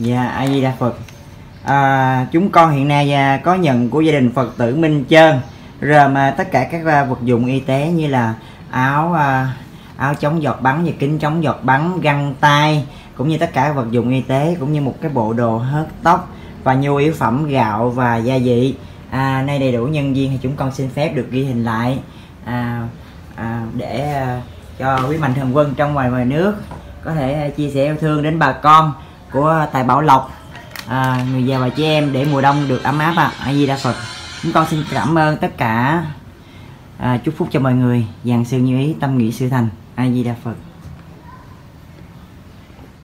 Dạ, A Di Đà Phật. À, chúng con hiện nay à, có nhận của gia đình Phật tử Minh Trơn rồi mà tất cả các à, vật dụng y tế như là áo à, áo chống giọt bắn và kính chống giọt bắn, găng tay cũng như tất cả vật dụng y tế cũng như một cái bộ đồ hớt tóc và nhu yếu phẩm gạo và gia vị. À, nay đầy đủ nhân viên thì chúng con xin phép được ghi hình lại à, à, để à, cho quý mạnh thường quân trong ngoài ngoài nước có thể à, chia sẻ yêu thương đến bà con của tài bảo lộc. À, người già và chị em để mùa đông được ấm áp à a di đà phật. Chúng con xin cảm ơn tất cả à, chúc phúc cho mọi người. Dàn sự như ý tâm nghĩ sự thành. A di đà phật.